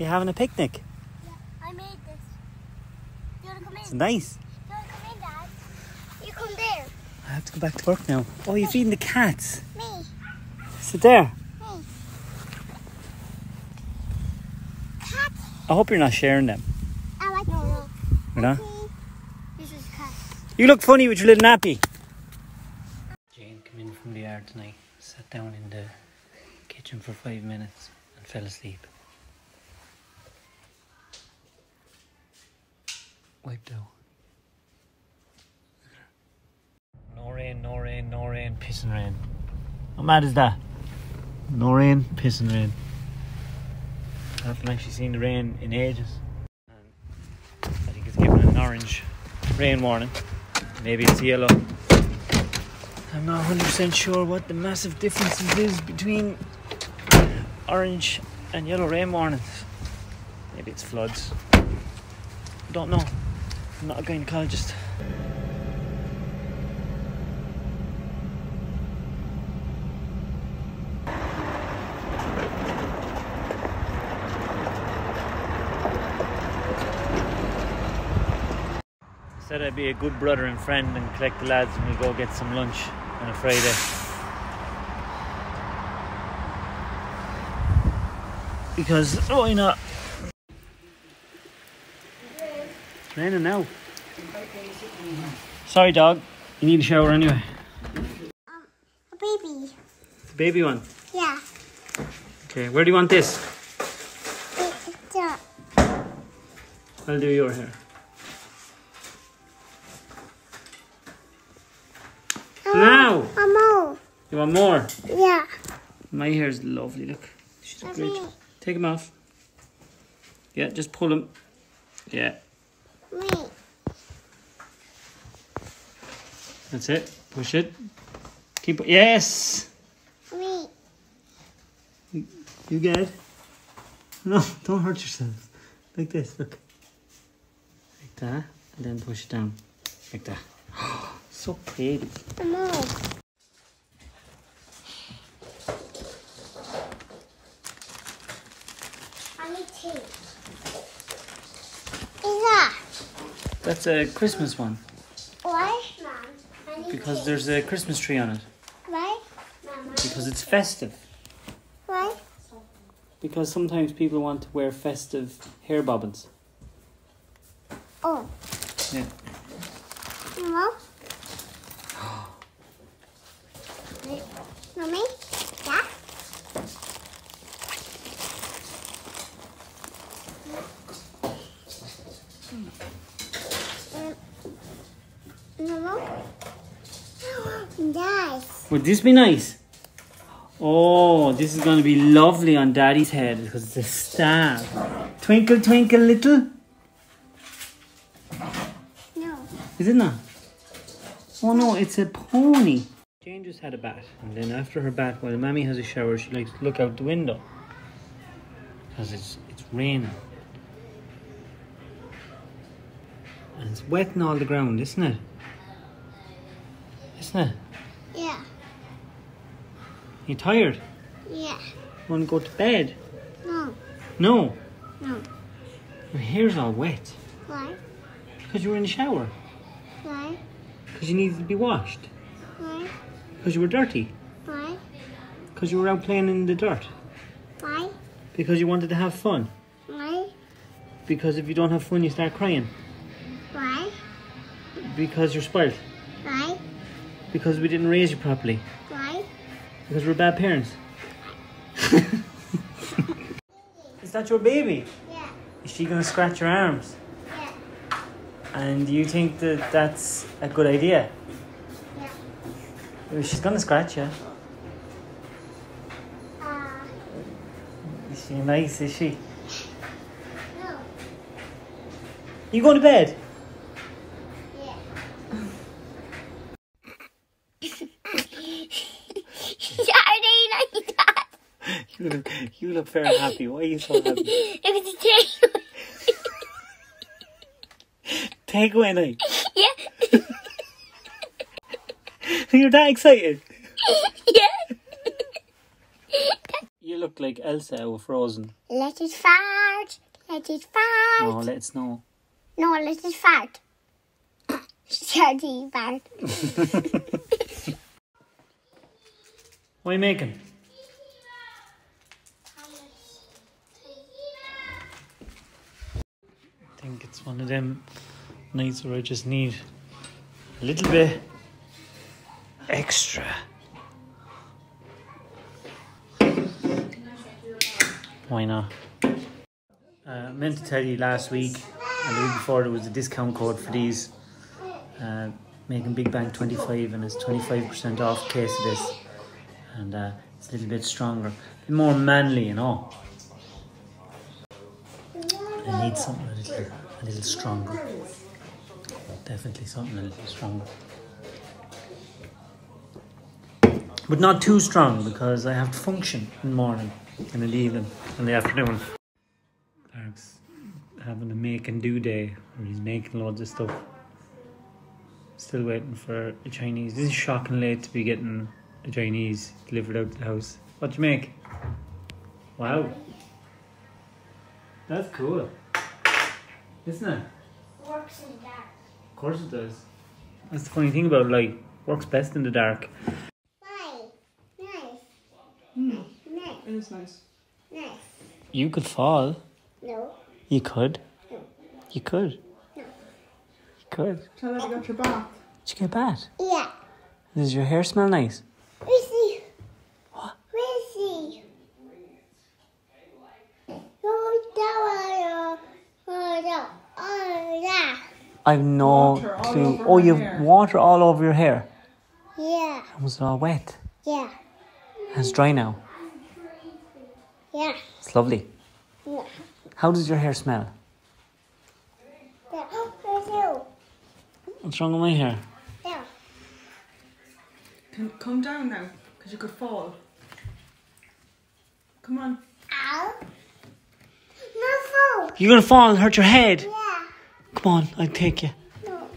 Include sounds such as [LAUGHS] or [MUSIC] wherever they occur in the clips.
You're having a picnic. Yeah, I made this. You wanna come in? It's nice. You wanna come in, Dad? You come there. I have to go back to work now. Oh, you're feeding the cats. Me. Sit there. Me. Cat. I hope you're not sharing them. I like no, no. You're not? This is cat. You look funny with your little nappy. Jane came in from the yard tonight, sat down in the kitchen for five minutes and fell asleep. Wiped out. No rain, no rain, no rain, piss and rain. How mad is that? No rain, piss and rain. I haven't actually seen the rain in ages. And I think it's given an orange rain warning. Maybe it's yellow. I'm not 100% sure what the massive difference is between orange and yellow rain warnings. Maybe it's floods. I don't know. I'm not a gynecologist. Said I'd be a good brother and friend and collect the lads and we go get some lunch on a Friday. Because oh, why not? It's raining now. Sorry, dog. You need a shower anyway. Um, a baby. The baby one. Yeah. Okay, where do you want this? It, it's a, I'll do your hair. Now! a mole. You want more? Yeah. My hair's lovely. Look, she's a I great. Take them off. Yeah, just pull them. Yeah, me. that's it. Push it. Keep. Yes. Me. You get it? No, [LAUGHS] don't hurt yourself. Like this, look. Like that, and then push it down. Like that. [GASPS] so pretty. Mole. I need tea. Is that? That's a Christmas one Why? Mom, because there's a Christmas tree on it. Why? Because it's festive. Why? Because sometimes people want to wear festive hair bobbins. Oh. Yeah. Wait, Mommy? Yeah? Mama? [GASPS] Nice. Would this be nice? Oh, this is going to be lovely on Daddy's head because it's a star. Twinkle, twinkle, little. No. Is it not? Oh no, it's a pony. Jane just had a bath, and then after her bath, while Mammy has a shower, she likes to look out the window because it's it's raining and it's wetting all the ground, isn't it? Isn't it? Yeah. You tired? Yeah. Want to go to bed? No. No, No. your hair's all wet Why? because you were in the shower. Why? Because you needed to be washed. Why? Because you were dirty. Why? Because you were out playing in the dirt. Why? Because you wanted to have fun. Why? Because if you don't have fun, you start crying. Why? Because you're spoiled. Because we didn't raise you properly. Why? Because we're bad parents. [LAUGHS] Is that your baby? Yeah. Is she gonna scratch your arms? Yeah. And you think that that's a good idea? Yeah. She's gonna scratch you. Uh, Is she nice? Is she? no. You going to bed? Yeah. Saturday night, Dad. You look, very happy. Why are you so happy? It was a day. Takeaway night. Yeah. [LAUGHS] You're that excited. [LAUGHS] Yeah. You look like Elsa of Frozen. Let it fart. Let it fart. No, let it snow. No, let it fart. [LAUGHS] Dirty fart. What are you making? I think it's one of them nights where I just need a little bit extra. Why not? Uh, I meant to tell you last week and the week before there was a discount code for these. Uh, making Big Bang 25 and it's 25% off case of this. And uh, it's a little bit stronger, bit more manly, you know. I need something a little, a little stronger. Definitely something a little stronger. But not too strong because I have to function in the morning and in the evening and the afternoon. Clark's having a make and do day where he's making loads of stuff. Still waiting for a Chinese. This is shocking late to be getting a Chinese delivered out to the house. What'd you make? Wow. That's cool. Isn't it? Works in the dark. Of course it does. That's the funny thing about light. Works best in the dark. Nice. Nice. Mm, Nice. it is nice. Nice. You could fall. No. You could. No. You could. No. You could. Tell her you got your bath. Did you get bath? Yeah. Does your hair smell nice? Where's he? What? Where's he? Oh, that one. Oh, no. Oh, yeah. I've no Water all clue. over Oh, you've hair. water all over your hair. Yeah. It Was it all wet? Yeah. It's dry now. Yeah. It's lovely. Yeah. How does your hair smell? Yeah. What's wrong with my hair? Yeah. Can come down now, because you could fall. Come on. Ow. No phone. You're gonna fall and hurt your head. Yeah. Come on, I'll take you. No.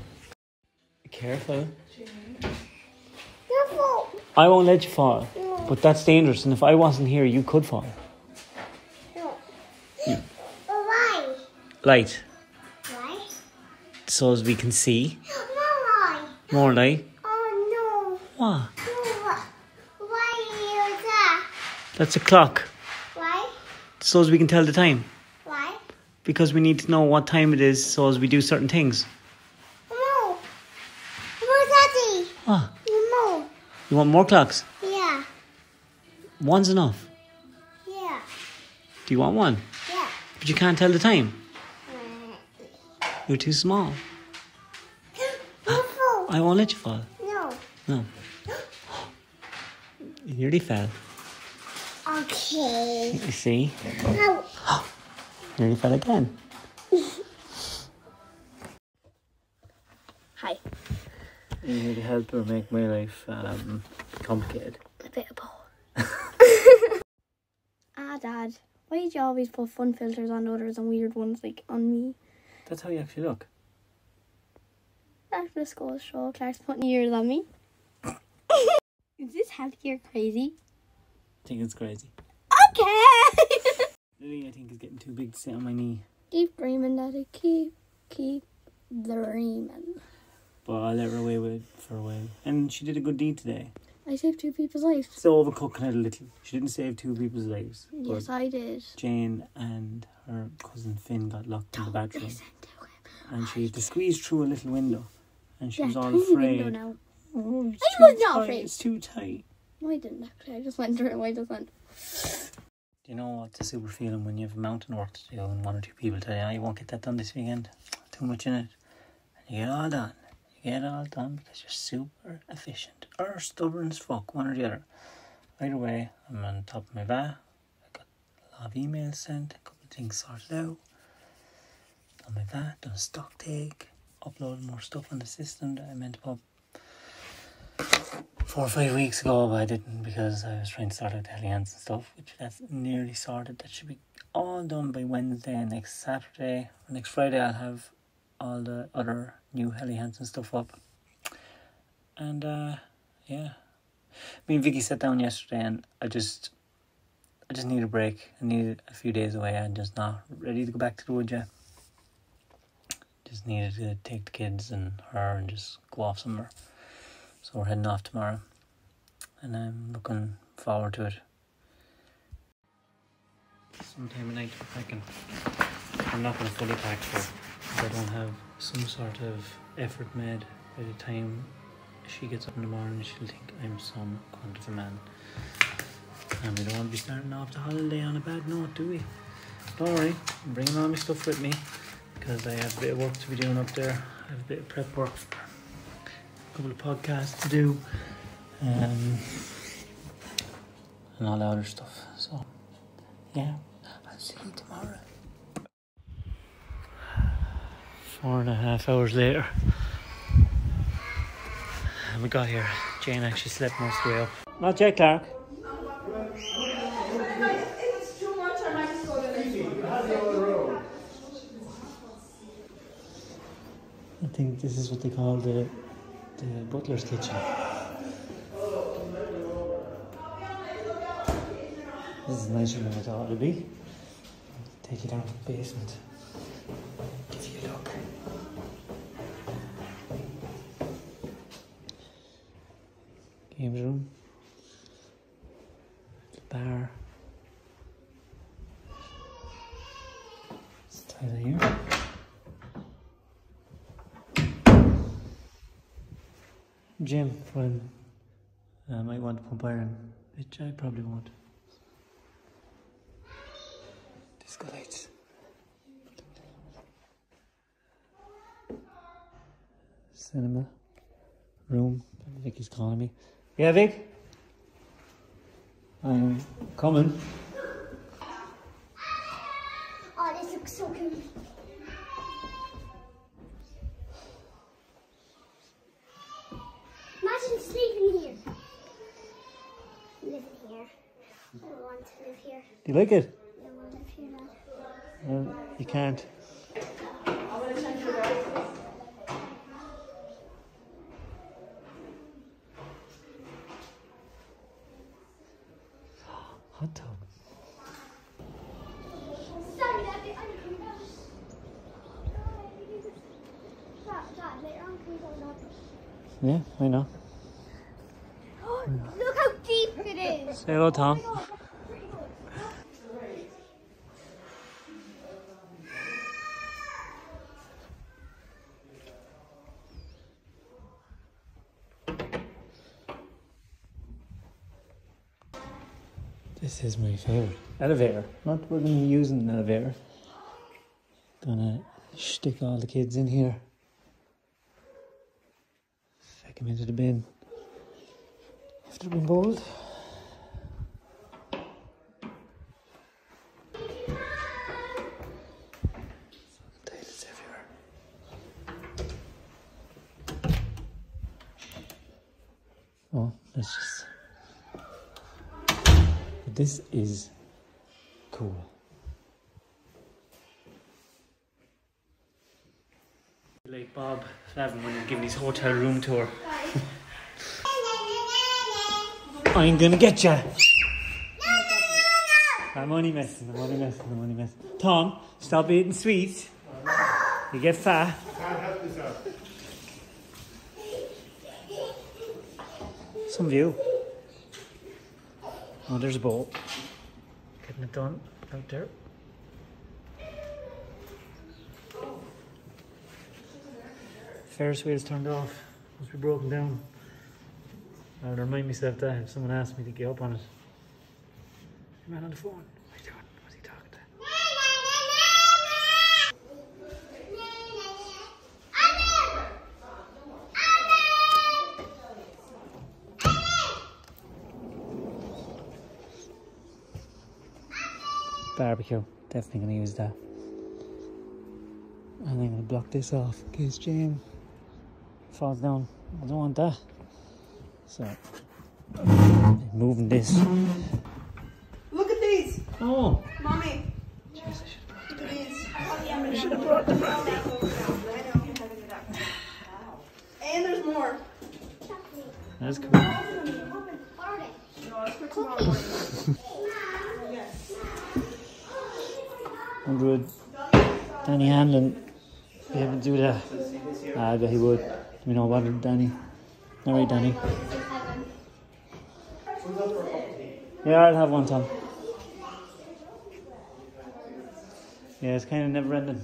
Careful. No phone. I won't let you fall. No. But that's dangerous, and if I wasn't here, you could fall. No. But why? Light, Why? so as we can see. Oh, no, why? More light. Oh, What? no. No. Why? Why you that? That's a clock, Why? so as we can tell the time. Because we need to know what time it is, so as we do certain things. No. No, Daddy. What? No. You want more clocks? Yeah. One's enough. Yeah. Do you want one? Yeah. But you can't tell the time. You're too small. [GASPS] I won't let you fall. No. No. [GASPS] You nearly fell. Okay. You see? No. [GASPS] Nearly fell again. Hi. You need help or make my life um, complicated. A bit of both. ah, Dad. Why did you always put fun filters on others and weird ones like on me? That's how you actually look. After the school show, Clark's putting ears on me. [LAUGHS] Is this healthy or crazy? I think it's crazy. Okay. I is getting too big to sit on my knee. keep dreaming, Daddy. Keep, keep dreaming. But I'll let her away with it for a while. And she did a good deed today. I saved two people's lives. So overcooking it a little. She didn't save two people's lives. Yes, I did. Jane and her cousin Finn got locked in the bathroom. Listen to him. And she had to squeeze through a little window. And she Yeah, was all tiny afraid. now. Oh, it's I too was not tight, afraid. It's too tight. No, I didn't actually. I just went through it. I just went. Do you know what's a super feeling when you have mountain work to do and one or two people tell you, oh, you won't get that done this weekend? Too much in it. And you get all done. You get it all done because you're super efficient. Or stubborn as fuck, one or the other. Either way, I'm on top of my va. I got a lot of emails sent, a couple of things sorted out. Done my va, done a stock take, uploaded more stuff on the system that I meant to put four or five weeks ago, but I didn't because I was trying to sort out the Helly Hansen stuff, which that's nearly sorted. That should be all done by Wednesday and next Saturday. Or next Friday, I'll have all the other new Helly Hansen stuff up. And uh, yeah, me and Vicky sat down yesterday, and I just I just need a break. I need a few days away. I'm just not ready to go back to the wood yet. Just needed to take the kids and her and just go off somewhere. So we're heading off tomorrow, and I'm looking forward to it. Sometime at night, I can. I'm not going to fully pack for if I don't have some sort of effort made by the time she gets up in the morning. She'll think I'm some kind of a man. And we don't want to be starting off the holiday on a bad note, do we? Don't worry, I'm bringing all my stuff with me because I have a bit of work to be doing up there. I have a bit of prep work a couple of podcasts to do um, and all the other stuff. So, yeah, I'll see you tomorrow. Four and a half hours later, we got here. Jane actually slept most of the way up. Not yet, Clark. It's too much, I might just go to I think this is what they call the the butler's kitchen. This is nicer than I thought it would be. Take you down to the basement. Give you a look. Games room. Bar. It's tight here. Gym when uh, I might want to pump iron, which I probably won't. Disco lights. Cinema. Room. Vicky's calling me. Yeah, Vic? I'm coming. Live here. Do you like it? I don't live here now. Well, you can't. [GASPS] Hot tub. Sorry, Dad, I'm coming out. Dad, Dad, later on, can we go? Yeah, I know. [GASPS] Look how deep it is. Say hello, Tom. Oh This is my favorite elevator. Not we're gonna be using an elevator. Gonna stick all the kids in here. Stick them into the bin. After being bold. Potatoes everywhere. Oh, let's just. This is cool. Like Bob Flavin when he's giving his hotel room tour. [LAUGHS] I'm gonna get ya. [LAUGHS] I'm only messing, I'm only messing, I'm only messing. Tom, stop eating sweets. You get fat. Some view. Oh, there's a boat. Getting it done out there. Ferris wheel's turned off. Must be broken down. I would remind myself that if someone asked me to get up on it. Hey man on the phone. What are you doing? What's he talking to? Barbecue. Definitely gonna use that. And I'm gonna block this off in case Jane falls down. I don't want that. So moving this. Look at these, Oh, mommy. jeez, I should Look at these. I should have brought them out. And there's more. That's cool. Are they? No, let's put some more. Yeah. Would Danny Hanlon able to do that? Ah, I bet he would. Me know about Danny. All right, Danny. Yeah, I'll have one, Tom. Yeah, it's kind of never ending.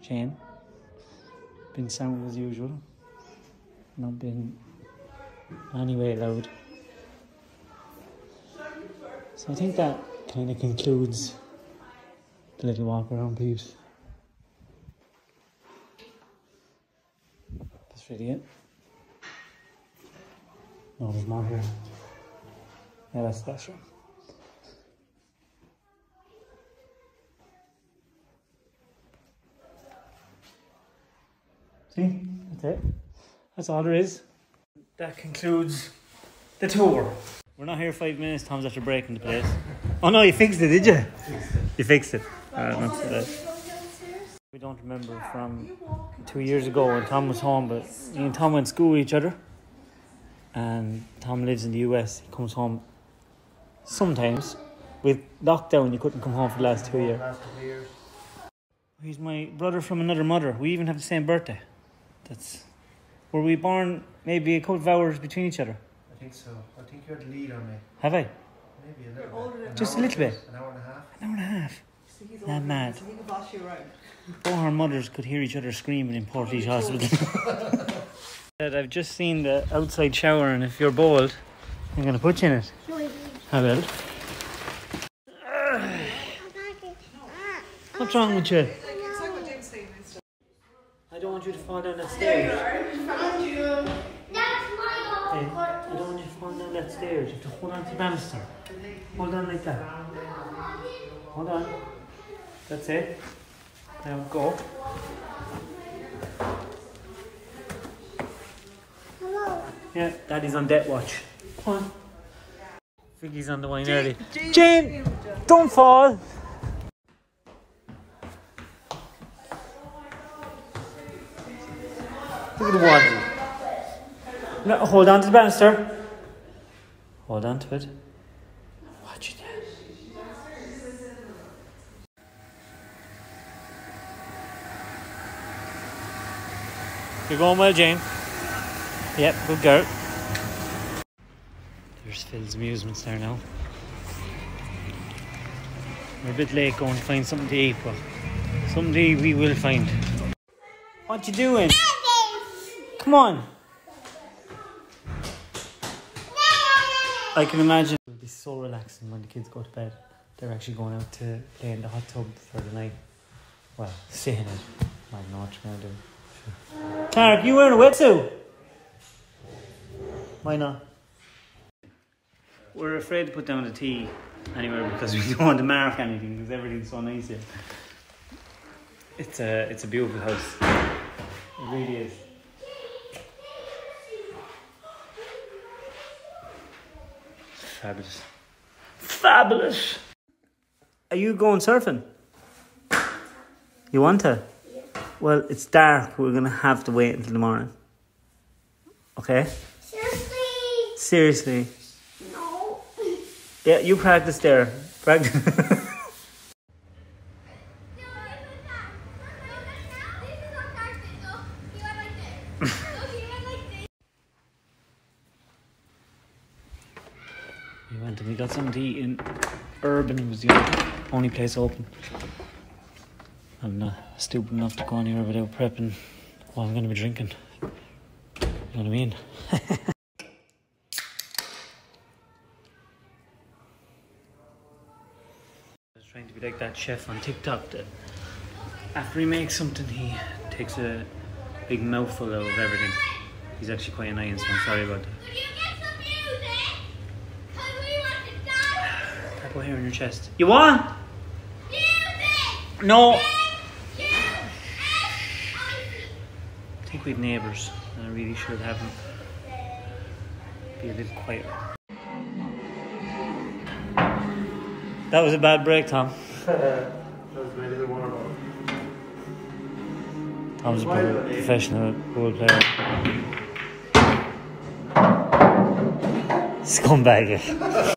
Jane. Been sound as usual. Not been anyway load. So I think that kind of concludes the little walk around peeps. That's really it. No, there's more here. Yeah, that's that's right. See, that's it. That's all there is. That concludes the tour. We're not here five minutes. Tom's after breaking the place. Oh no, you fixed it, did you? You fixed it. Uh. We don't remember from two years ago when Tom was home, but me and Tom went to school with each other. And Tom lives in the US. He comes home sometimes. With lockdown, you couldn't come home for the last two years. He's my brother from another mother. We even have the same birthday. That's were we born maybe a couple of hours between each other? I think so. I think you had the lead on me. Have I? Maybe a little bit. An Just a little bit. An hour and a half. An hour and a half. So he's Not older, mad. So he can boss you around. Both our mothers could hear each other screaming in Portage Hospital. Dad, [LAUGHS] I've just seen the outside shower, and if you're bold, I'm going to put you in it. I will. [SIGHS] What's wrong with you? I don't want you to fall down that stairs. There you are. Found you. That's my own Hey, I don't want you to fall down that stairs. You have to hold on to the banister. Hold on like that. Hold on. That's it. Now go. Hello. Yeah, Daddy's on debt watch. Come on. Vicky's on the way early. Jane, don't fall. Look at the water. No, hold on to the banister. Hold on to it. Watch it. You're going well, Jane. Yep, good girl. There's Phil's amusements there now. We're a bit late going to find something to eat, but someday we will find. What you doing? Come on. I can imagine it would be so relaxing when the kids go to bed. They're actually going out to play in the hot tub for the night. Well, stay in it. I don't know what you're gonna do. Tarek, you wearing a wetsuit? Why not? We're afraid to put down the tea anywhere because [LAUGHS] we don't want to mark anything because everything's so nice here. It's a it's a beautiful house. It really is. Fabulous. Fabulous. Are you going surfing? You want to? Well, it's dark. We're going to have to wait until the morning. Okay? Seriously? Seriously. No. Yeah, you practice there. Practice. [LAUGHS] we went and we got something to eat in Urban. It was the only, only place open. I'm not stupid enough to go anywhere without prepping what I'm going to be drinking. You know what I mean? [LAUGHS] I was trying to be like that chef on TikTok that after he makes something, he takes a big mouthful of everything. He's actually quite annoying, so I'm sorry about that. Tap out [SIGHS] here in your chest. You want? No. I think we've neighbours, and I really should have them be a little quieter. That was a bad break, Tom. [LAUGHS] that was my little warm up. Tom's a pro- professional pool player. Scumbag.